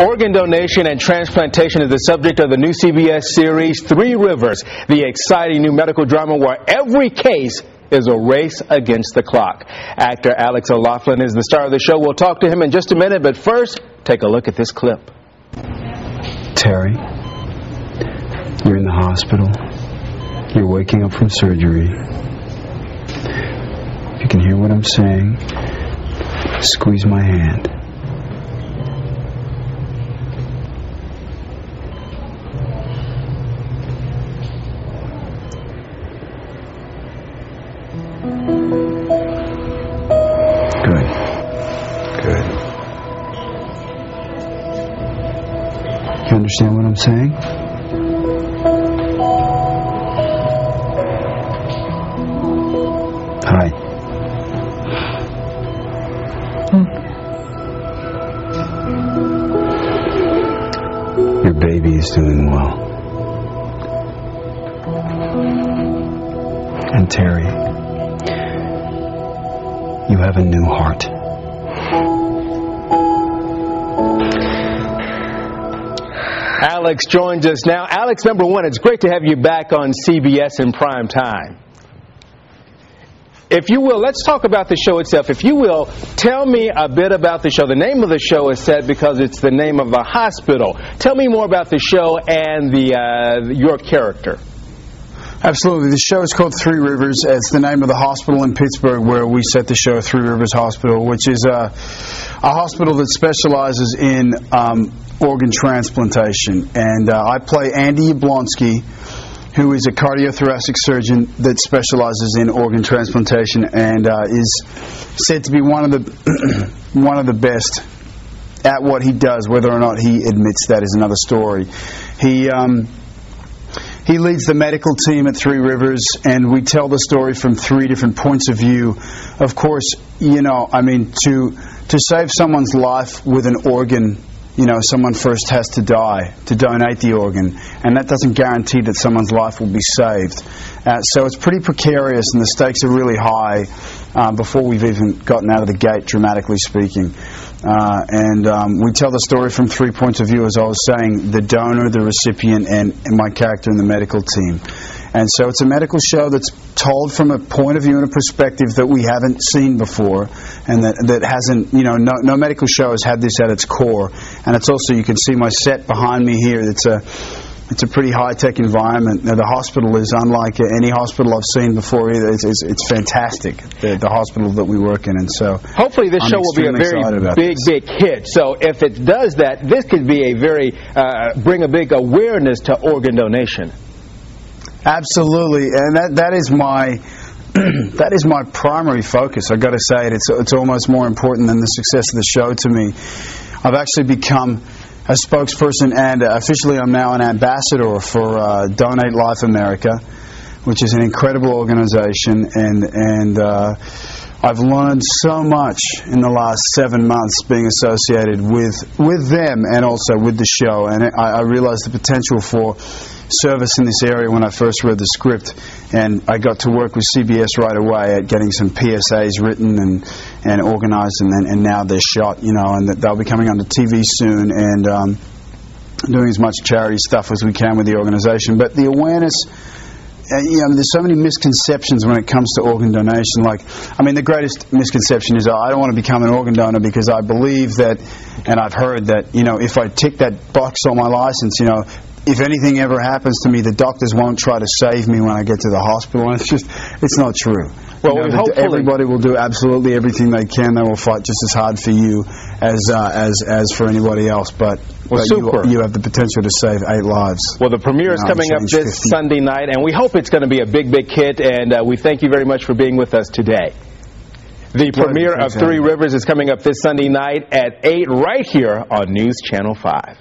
Organ donation and transplantation is the subject of the new CBS series Three Rivers, the exciting new medical drama where every case is a race against the clock. Actor Alex O'Loughlin is the star of the show. We'll talk to him in just a minute, but first, take a look at this clip. Terry, you're in the hospital. You're waking up from surgery. If you can hear what I'm saying, squeeze my hand. You understand what I'm saying? Hi. Your baby is doing well. And Terry, you have a new heart. Alex joins us now. Alex, number one, it's great to have you back on CBS in prime time. If you will, let's talk about the show itself. If you will, tell me a bit about the show. The name of the show is set because it's the name of a hospital. Tell me more about the show and the uh, your character. Absolutely. The show is called Three Rivers. It's the name of the hospital in Pittsburgh where we set the show, Three Rivers Hospital, which is a, a hospital that specializes in um, organ transplantation. And uh, I play Andy Yablonski, who is a cardiothoracic surgeon that specializes in organ transplantation and uh, is said to be one of the one of the best at what he does. Whether or not he admits that is another story. He um, he leads the medical team at Three Rivers, and we tell the story from three different points of view. Of course, you know, I mean, to to save someone's life with an organ, you know, someone first has to die to donate the organ, and that doesn't guarantee that someone's life will be saved. Uh, so it's pretty precarious, and the stakes are really high uh, before we've even gotten out of the gate, dramatically speaking. Uh, and um, we tell the story from three points of view, as I was saying the donor, the recipient, and, and my character in the medical team. And so it's a medical show that's told from a point of view and a perspective that we haven't seen before, and that, that hasn't, you know, no, no medical show has had this at its core. And it's also, you can see my set behind me here. It's a it's a pretty high-tech environment. Now, the hospital is unlike any hospital I've seen before either. It's, it's, it's fantastic, the, the hospital that we work in, and so Hopefully, this I'm show will be a very big, this. big hit. So, if it does that, this could be a very uh, bring a big awareness to organ donation. Absolutely, and that that is my that is my primary focus. I've got to say it. It's it's almost more important than the success of the show to me. I've actually become a spokesperson and uh, officially I'm now an ambassador for uh, Donate Life America, which is an incredible organization, and and uh, I've learned so much in the last seven months being associated with with them and also with the show, and I, I realized the potential for service in this area when I first read the script, and I got to work with CBS right away at getting some PSAs written and and organized, and then and now they're shot, you know, and that they'll be coming onto TV soon, and um, doing as much charity stuff as we can with the organization. But the awareness. Uh, you know, there's so many misconceptions when it comes to organ donation. Like, I mean, the greatest misconception is, oh, I don't want to become an organ donor because I believe that, and I've heard that, you know, if I tick that box on my license, you know, if anything ever happens to me, the doctors won't try to save me when I get to the hospital. And it's just, it's not true. Well, You know, hopefully- everybody will do absolutely everything they can. They will fight just as hard for you as uh, as as for anybody else. But, Well, but. You, you have the potential to save eight lives. Well, the premiere is coming up this 50. Sunday night, and we hope it's going to be a big, big hit. And uh, we thank you very much for being with us today. The premiere of Three Rivers is coming up this Sunday night at 8 right here on News Channel 5.